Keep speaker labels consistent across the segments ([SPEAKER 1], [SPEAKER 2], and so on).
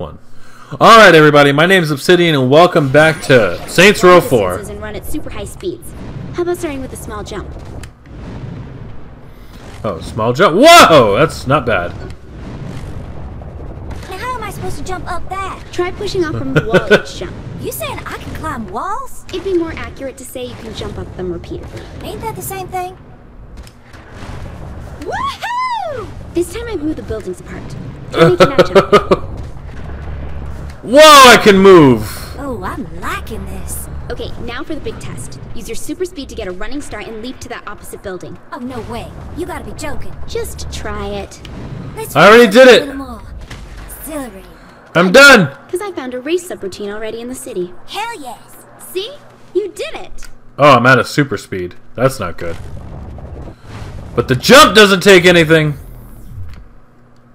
[SPEAKER 1] One. All right, everybody. My name is Obsidian, and welcome back to Saints Row 4.
[SPEAKER 2] And run at super high speeds. How about starting with a small jump?
[SPEAKER 1] Oh, small jump. Whoa, that's not bad.
[SPEAKER 3] Now how am I supposed to jump up that?
[SPEAKER 2] Try pushing off from the wall each jump.
[SPEAKER 3] You saying I can climb walls?
[SPEAKER 2] It'd be more accurate to say you can jump up them repeatedly.
[SPEAKER 3] Ain't that the same thing? Woohoo!
[SPEAKER 2] This time I blew the buildings apart.
[SPEAKER 1] Whoa, I can move.
[SPEAKER 3] Oh, I'm liking this.
[SPEAKER 2] Okay, now for the big test. Use your super speed to get a running start and leap to that opposite building.
[SPEAKER 3] Oh, no way. You gotta be joking.
[SPEAKER 2] Just try it.
[SPEAKER 3] Let's
[SPEAKER 1] I already did it.
[SPEAKER 3] little. Exhilarating.
[SPEAKER 1] I'm done.
[SPEAKER 2] Because I found a race subroutine already in the city.
[SPEAKER 3] Hell yes.
[SPEAKER 2] See? You did it!
[SPEAKER 1] Oh, I'm out of super speed. That's not good. But the jump doesn't take anything.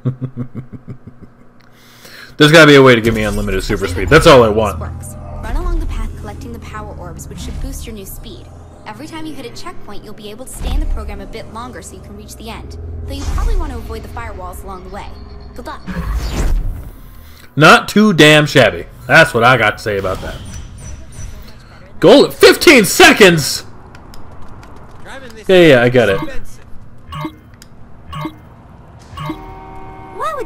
[SPEAKER 1] There's gotta be a way to give me unlimited super speed. That's all I
[SPEAKER 4] This
[SPEAKER 1] want.
[SPEAKER 4] works. Run along the path collecting the power orbs, which should boost your new speed. Every time you hit a checkpoint, you'll be able to stay in the program a bit longer so you can reach the end. Though you probably want to avoid the firewalls along the way. Good luck.
[SPEAKER 1] Not too damn shabby. That's what I got to say about that. Goal at 15 seconds! Yeah, yeah, I get it.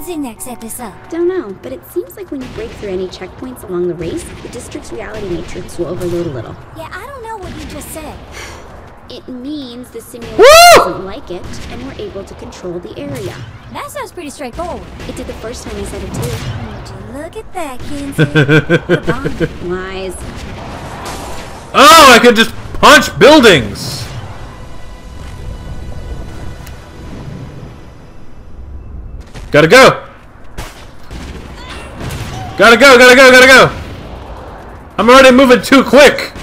[SPEAKER 3] Why would Zinyak set this up?
[SPEAKER 2] Don't know, but it seems like when you break through any checkpoints along the race, the district's reality matrix will overload a little.
[SPEAKER 3] Yeah, I don't know what you just said.
[SPEAKER 2] It means the simulation
[SPEAKER 1] Woo!
[SPEAKER 2] doesn't like it, and we're able to control the area.
[SPEAKER 3] That sounds pretty straightforward.
[SPEAKER 2] It did the first time I said it too.
[SPEAKER 3] Would you look at that, Kinzie?
[SPEAKER 2] Lies.
[SPEAKER 1] Oh, I could just punch buildings! Gotta go! Gotta go, gotta go, gotta go! I'm already moving too quick!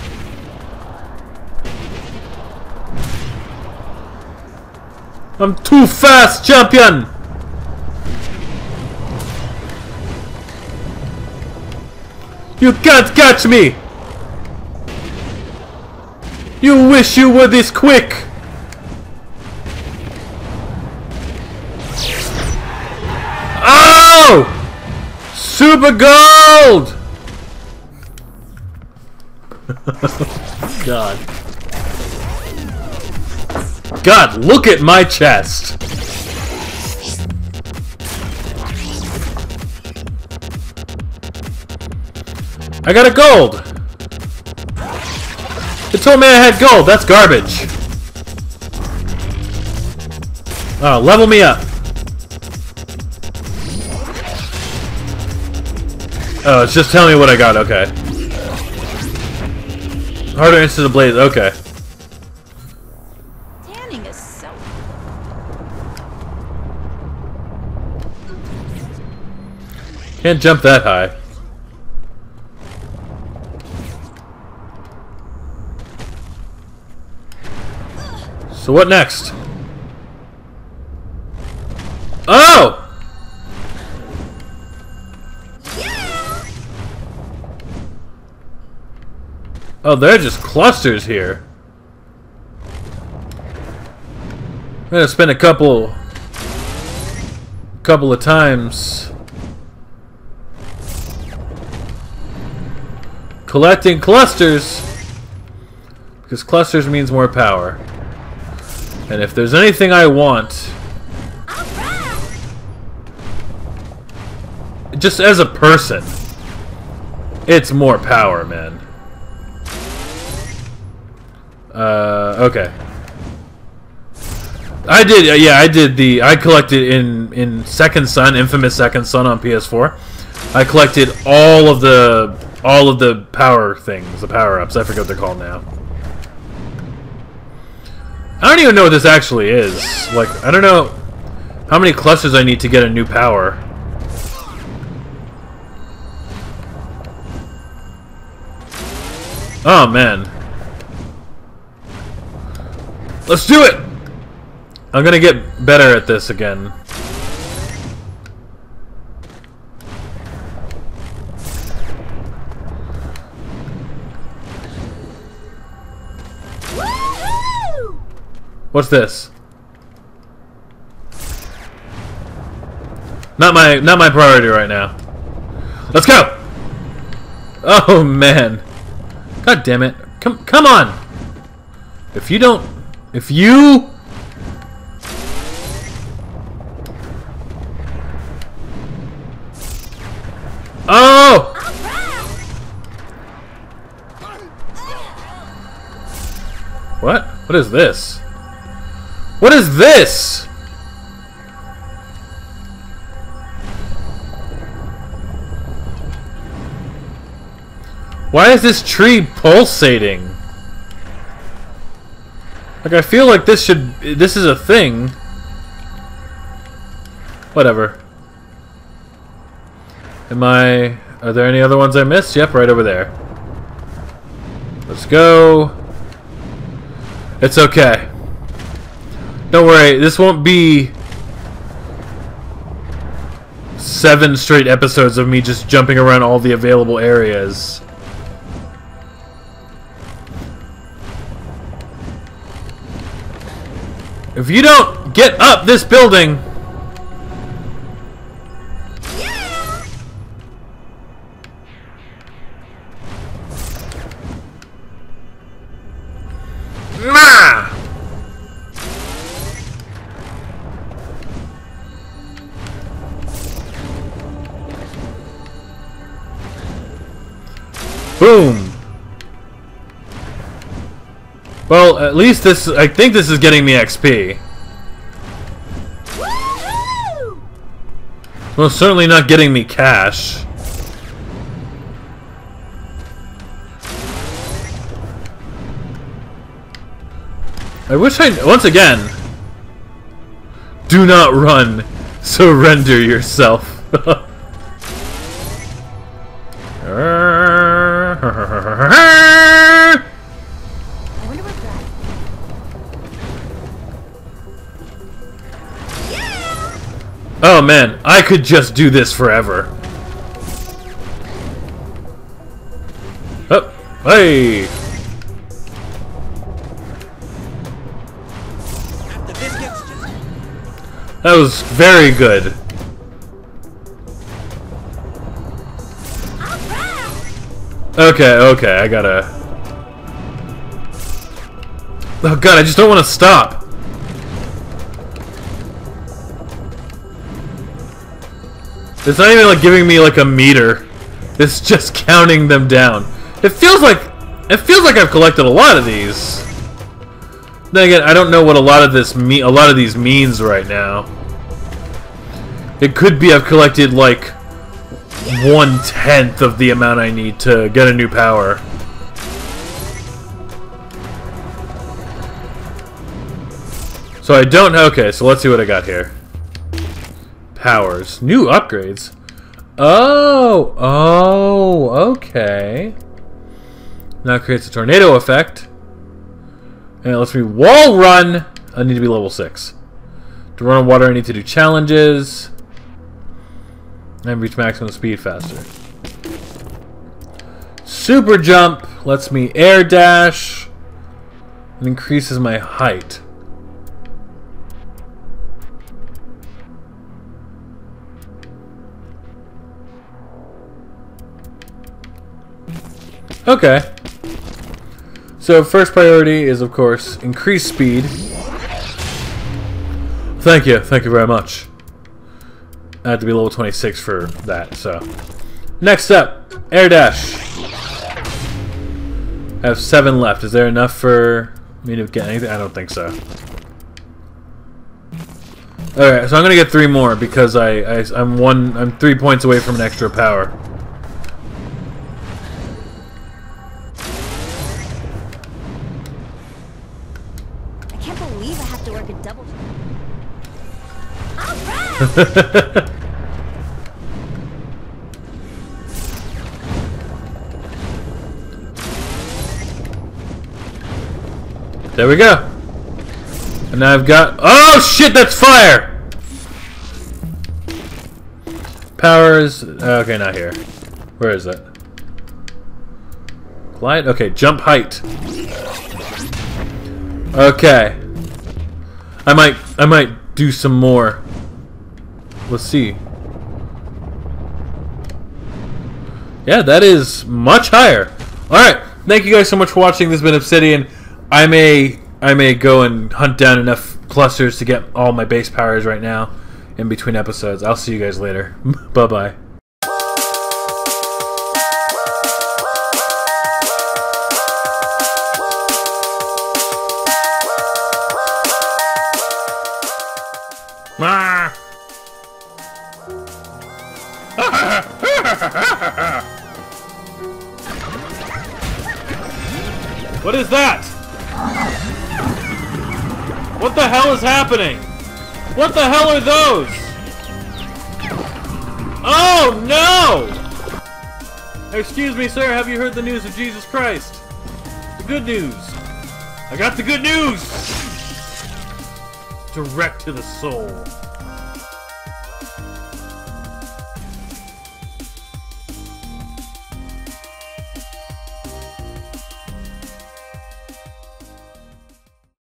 [SPEAKER 1] I'm too fast, champion! You can't catch me! You wish you were this quick! Super gold! God. God, look at my chest! I got a gold! It told me I had gold. That's garbage. Oh, level me up. Oh, it's just telling me what I got. Okay. Harder into the blaze. Okay.
[SPEAKER 4] Tanning is so.
[SPEAKER 1] Can't jump that high. So what next? Oh, they're just clusters here. I'm gonna spend a couple couple of times collecting clusters because clusters means more power. And if there's anything I want, just as a person, it's more power, man. Uh, okay. I did, uh, yeah, I did the, I collected in, in Second Son, Infamous Second Son on PS4. I collected all of the, all of the power things, the power-ups, I forget what they're called now. I don't even know what this actually is. Like, I don't know how many clusters I need to get a new power. Oh, man. Let's do it! I'm gonna get better at this again. What's this? Not my not my priority right now. Let's go! Oh, man. God damn it. Come, come on! If you don't... If you... Oh! What? What is this? What is this? Why is this tree pulsating? Like, I feel like this should... This is a thing. Whatever. Am I... Are there any other ones I missed? Yep, right over there. Let's go. It's okay. Don't worry, this won't be seven straight episodes of me just jumping around all the available areas. If you don't get up this building... Well, at least this... I think this is getting me XP. Well, certainly not getting me cash. I wish I... Once again... Do not run. Surrender yourself. Oh man, I could just do this forever. Oh, hey! That was very good. Okay, okay, I gotta... Oh god, I just don't want to stop. It's not even like giving me like a meter. It's just counting them down. It feels like it feels like I've collected a lot of these. Then again, I don't know what a lot of this me a lot of these means right now. It could be I've collected like one tenth of the amount I need to get a new power. So I don't okay, so let's see what I got here. Powers. New upgrades. Oh, oh, okay. Now creates a tornado effect. And it lets me wall run. I need to be level 6. To run on water, I need to do challenges. And reach maximum speed faster. Super jump lets me air dash. And increases my height. Okay. So first priority is, of course, increase speed. Thank you. Thank you very much. I have to be level 26 for that, so. Next up, air dash. I have seven left. Is there enough for me to get anything? I don't think so. Alright, so I'm gonna get three more because I, I I'm one I'm three points away from an extra power.
[SPEAKER 3] Work a double.
[SPEAKER 1] There we go. And I've got... Oh, shit, that's fire! Powers... Uh, okay, not here. Where is it? Glide? Okay, jump height. Okay. I might... I might do some more. Let's see. Yeah, that is much higher. All right, thank you guys so much for watching. This has been Obsidian. I may I may go and hunt down enough clusters to get all my base powers right now in between episodes. I'll see you guys later. bye bye. What is that? What the hell is happening? What the hell are those? Oh no! Excuse me, sir, have you heard the news of Jesus Christ? The good news. I got the good news! Direct to the soul.